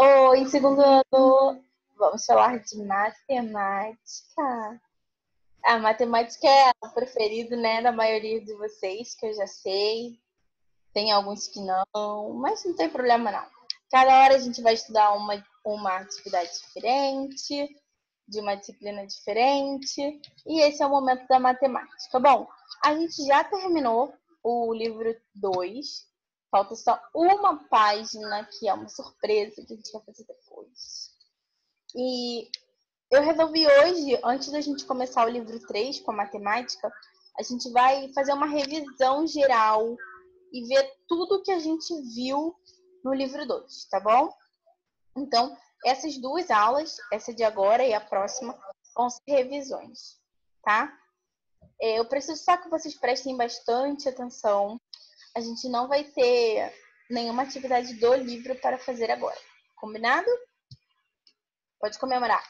Oi, segundo ano, vamos falar de matemática. A matemática é o preferido, né, da maioria de vocês, que eu já sei. Tem alguns que não, mas não tem problema não. Cada hora a gente vai estudar uma, uma atividade diferente, de uma disciplina diferente, e esse é o momento da matemática. Bom, a gente já terminou o livro 2, falta só uma página que é uma surpresa que a gente vai fazer depois. E eu resolvi hoje, antes da gente começar o livro 3 com a matemática, a gente vai fazer uma revisão geral e ver tudo que a gente viu no livro 2, tá bom? Então, essas duas aulas, essa de agora e a próxima, vão ser revisões, tá? É, eu preciso só que vocês prestem bastante atenção. A gente não vai ter nenhuma atividade do livro para fazer agora. Combinado? Pode comemorar.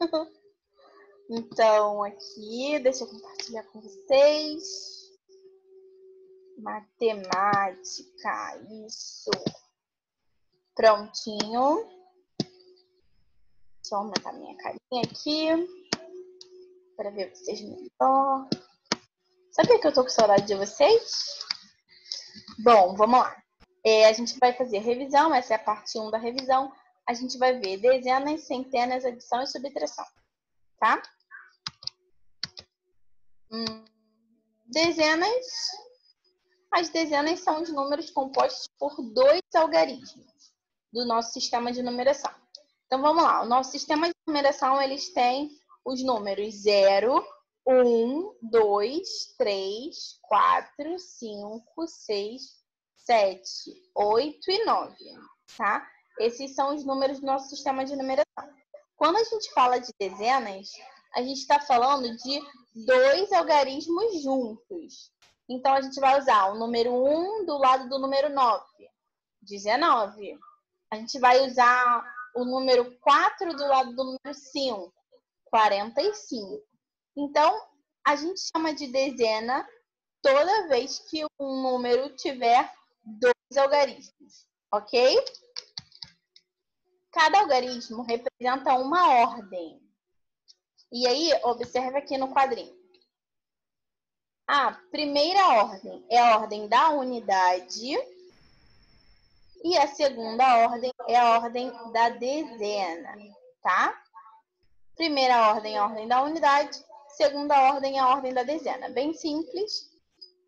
então, aqui, deixa eu compartilhar com vocês. Matemática, isso. Prontinho. Eu aumentar minha carinha aqui. Para ver vocês melhor. Sabia que eu tô com saudade de vocês? Bom, vamos lá. É, a gente vai fazer revisão, essa é a parte 1 da revisão. A gente vai ver dezenas, centenas, adição e subtração. Tá? Hum, dezenas as dezenas são os números compostos por dois algarismos do nosso sistema de numeração. Então vamos lá, o nosso sistema de numeração eles têm os números 0, 1, 2, 3, 4, 5, 6, 7, 8 e 9, tá? Esses são os números do nosso sistema de numeração. Quando a gente fala de dezenas, a gente está falando de dois algarismos juntos. Então, a gente vai usar o número 1 do lado do número 9, 19. A gente vai usar o número 4 do lado do número 5, 45. Então, a gente chama de dezena toda vez que um número tiver dois algarismos, ok? Cada algarismo representa uma ordem. E aí, observe aqui no quadrinho. A primeira ordem é a ordem da unidade e a segunda ordem é a ordem da dezena, tá? Primeira ordem é a ordem da unidade, segunda ordem é a ordem da dezena. Bem simples.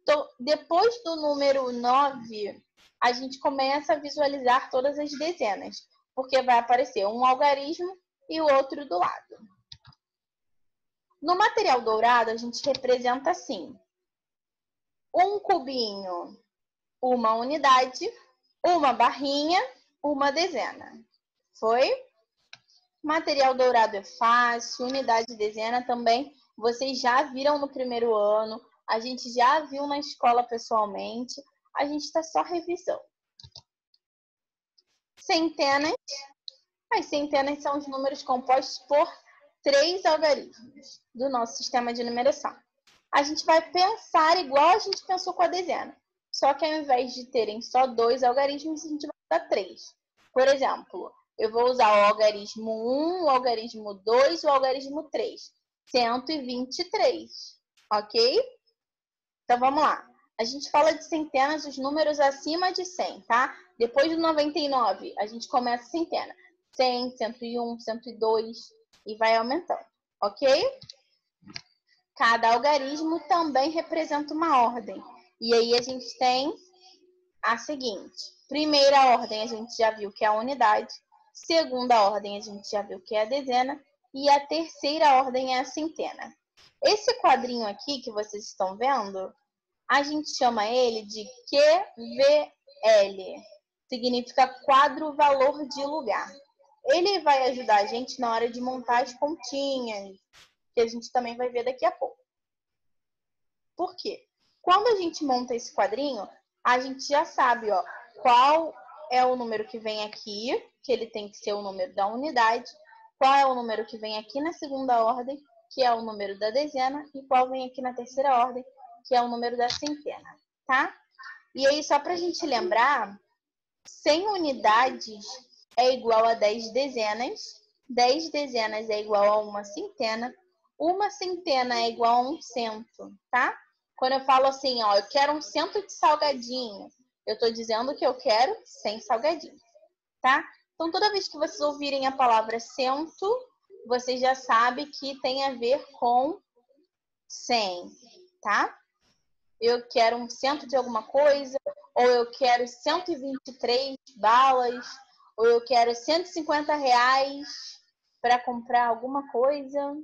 Então, depois do número 9, a gente começa a visualizar todas as dezenas, porque vai aparecer um algarismo e o outro do lado. No material dourado, a gente representa assim: um cubinho, uma unidade, uma barrinha, uma dezena. Foi? Material dourado é fácil, unidade e dezena também. Vocês já viram no primeiro ano, a gente já viu na escola pessoalmente, a gente está só revisando. Centenas. As centenas são os números compostos por três algarismos do nosso sistema de numeração a gente vai pensar igual a gente pensou com a dezena. Só que ao invés de terem só dois algarismos, a gente vai usar três. Por exemplo, eu vou usar o algarismo 1, o algarismo 2 e o algarismo 3. 123, ok? Então vamos lá. A gente fala de centenas, os números acima de 100, tá? Depois do 99, a gente começa a centena. 100, 101, 102 e vai aumentando, ok? Cada algarismo também representa uma ordem. E aí a gente tem a seguinte: primeira ordem a gente já viu que é a unidade, segunda ordem a gente já viu que é a dezena, e a terceira ordem é a centena. Esse quadrinho aqui que vocês estão vendo, a gente chama ele de QVL, significa quadro valor de lugar. Ele vai ajudar a gente na hora de montar as pontinhas, que a gente também vai ver daqui a pouco. Por quê? Quando a gente monta esse quadrinho, a gente já sabe ó, qual é o número que vem aqui, que ele tem que ser o número da unidade, qual é o número que vem aqui na segunda ordem, que é o número da dezena, e qual vem aqui na terceira ordem, que é o número da centena, tá? E aí, só para a gente lembrar, 100 unidades é igual a 10 dezenas, 10 dezenas é igual a uma centena, uma centena é igual a um cento, tá? Quando eu falo assim, ó, eu quero um cento de salgadinho, eu estou dizendo que eu quero 100 salgadinhos, tá? Então, toda vez que vocês ouvirem a palavra cento, vocês já sabem que tem a ver com 100, tá? Eu quero um cento de alguma coisa, ou eu quero 123 balas, ou eu quero 150 reais para comprar alguma coisa.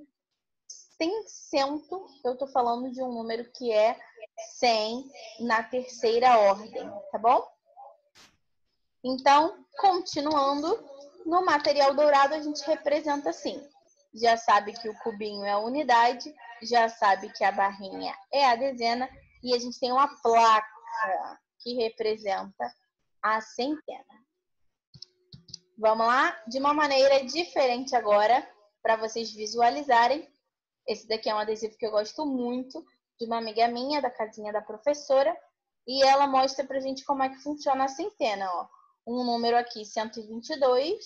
Tem cento, eu tô falando de um número que é 100 na terceira ordem, tá bom? Então, continuando, no material dourado a gente representa assim. Já sabe que o cubinho é a unidade, já sabe que a barrinha é a dezena e a gente tem uma placa que representa a centena. Vamos lá? De uma maneira diferente agora, para vocês visualizarem. Esse daqui é um adesivo que eu gosto muito, de uma amiga minha, da casinha da professora. E ela mostra pra gente como é que funciona a centena, ó. Um número aqui, 122.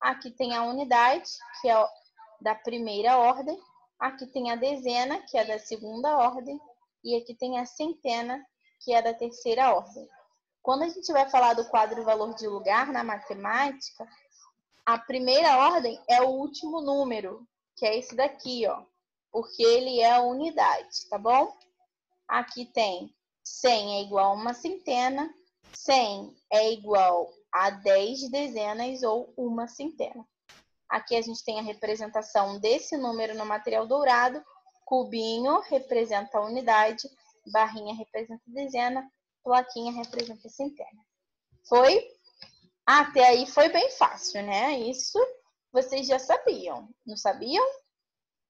Aqui tem a unidade, que é da primeira ordem. Aqui tem a dezena, que é da segunda ordem. E aqui tem a centena, que é da terceira ordem. Quando a gente vai falar do quadro valor de lugar na matemática, a primeira ordem é o último número, que é esse daqui, ó, porque ele é a unidade, tá bom? Aqui tem 100 é igual a uma centena, 100 é igual a 10 dezenas ou uma centena. Aqui a gente tem a representação desse número no material dourado, cubinho representa a unidade, barrinha representa dezena, plaquinha representa centena. Foi? Até aí foi bem fácil, né? Isso vocês já sabiam. Não sabiam?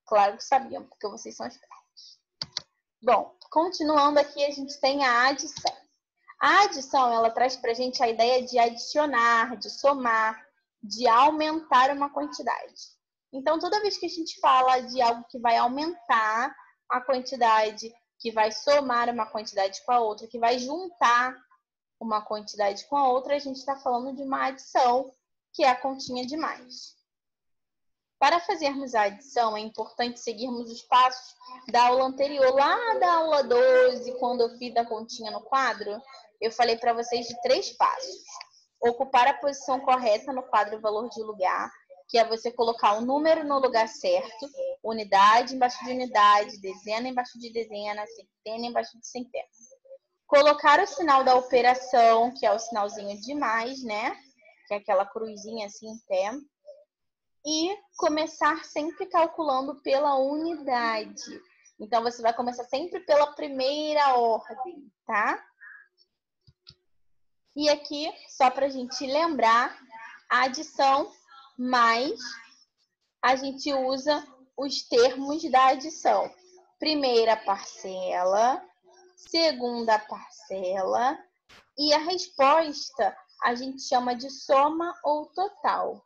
Claro que sabiam, porque vocês são espertos. Bom, continuando aqui, a gente tem a adição. A adição, ela traz para a gente a ideia de adicionar, de somar, de aumentar uma quantidade. Então, toda vez que a gente fala de algo que vai aumentar a quantidade, que vai somar uma quantidade com a outra, que vai juntar uma quantidade com a outra, a gente está falando de uma adição, que é a continha de mais. Para fazermos a adição, é importante seguirmos os passos da aula anterior. Lá da aula 12, quando eu fiz a continha no quadro, eu falei para vocês de três passos. Ocupar a posição correta no quadro valor de lugar, que é você colocar o número no lugar certo, unidade embaixo de unidade, dezena embaixo de dezena, centena embaixo de centena. Colocar o sinal da operação, que é o sinalzinho de mais, né? Que é aquela cruzinha assim em pé. E começar sempre calculando pela unidade. Então, você vai começar sempre pela primeira ordem, tá? E aqui, só para a gente lembrar, a adição mais a gente usa os termos da adição. Primeira parcela, segunda parcela e a resposta a gente chama de soma ou total,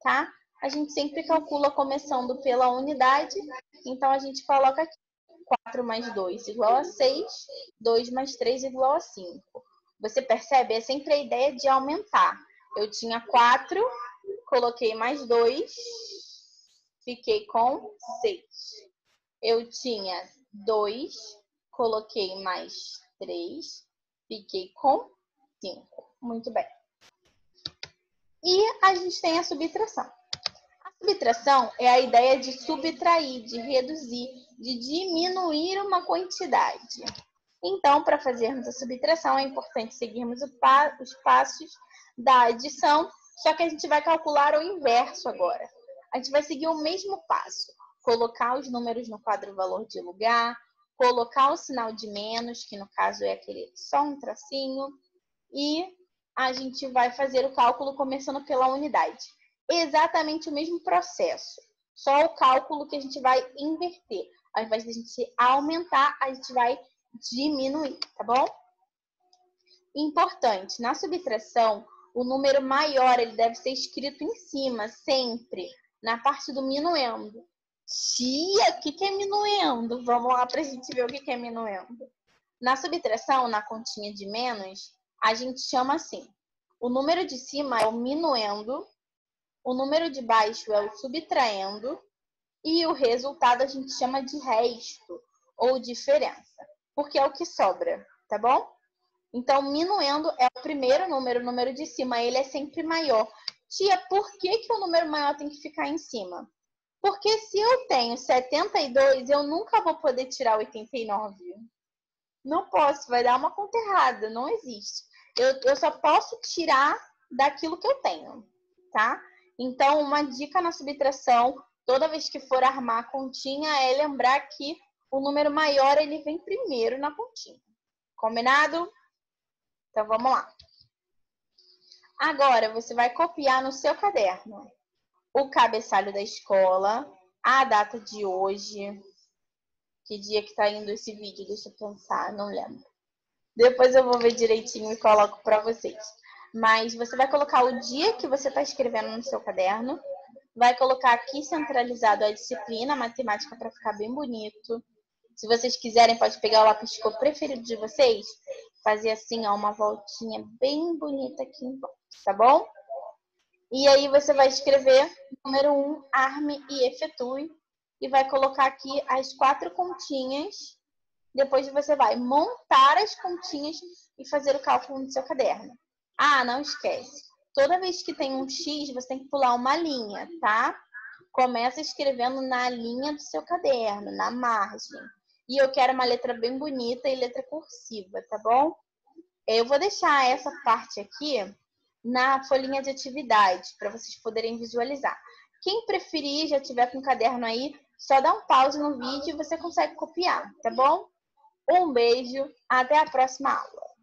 tá? A gente sempre calcula começando pela unidade, então a gente coloca aqui 4 mais 2 igual a 6, 2 mais 3 igual a 5. Você percebe? É sempre a ideia de aumentar. Eu tinha 4, coloquei mais 2, fiquei com 6. Eu tinha 2, coloquei mais 3, fiquei com 5. Muito bem. E a gente tem a subtração. A subtração é a ideia de subtrair, de reduzir, de diminuir uma quantidade. Então, para fazermos a subtração, é importante seguirmos os passos da adição só que a gente vai calcular o inverso agora. A gente vai seguir o mesmo passo. Colocar os números no quadro valor de lugar, colocar o sinal de menos, que no caso é aquele só um tracinho, e a gente vai fazer o cálculo começando pela unidade. Exatamente o mesmo processo, só o cálculo que a gente vai inverter. Ao invés de a gente aumentar, a gente vai diminuir, tá bom? Importante, na subtração, o número maior ele deve ser escrito em cima, sempre, na parte do minuendo. Tia, o que, é minuendo? Vamos lá para a gente ver o que, que é minuendo. Na subtração, na continha de menos, a gente chama assim. o número de cima é o minuendo, o número de baixo é o subtraindo e o resultado a gente chama de resto ou diferença, porque é o que sobra, tá bom? Então, minuendo é o primeiro número, o número de cima, ele é sempre maior. Tia, por que, que o número maior tem que ficar em cima? Porque se eu tenho 72, eu nunca vou poder tirar 89. Não posso, vai dar uma conta errada, não existe. Eu, eu só posso tirar daquilo que eu tenho, tá? Então, uma dica na subtração, toda vez que for armar a continha, é lembrar que o número maior ele vem primeiro na continha. Combinado? Então, vamos lá. Agora, você vai copiar no seu caderno o cabeçalho da escola, a data de hoje, que dia que tá indo esse vídeo, deixa eu pensar, não lembro. Depois eu vou ver direitinho e coloco para vocês. Mas você vai colocar o dia que você está escrevendo no seu caderno, vai colocar aqui centralizado a disciplina, a matemática, para ficar bem bonito. Se vocês quiserem, pode pegar o lápis de cor preferido de vocês, fazer assim, ó, uma voltinha bem bonita aqui em volta, tá bom? E aí você vai escrever número 1, um, arme e efetue, e vai colocar aqui as quatro continhas. Depois você vai montar as continhas e fazer o cálculo no seu caderno. Ah, não esquece. Toda vez que tem um X, você tem que pular uma linha, tá? Começa escrevendo na linha do seu caderno, na margem. E eu quero uma letra bem bonita e letra cursiva, tá bom? Eu vou deixar essa parte aqui na folhinha de atividade, para vocês poderem visualizar. Quem preferir, já tiver com o caderno aí, só dá um pause no vídeo e você consegue copiar, tá bom? Um beijo, até a próxima aula.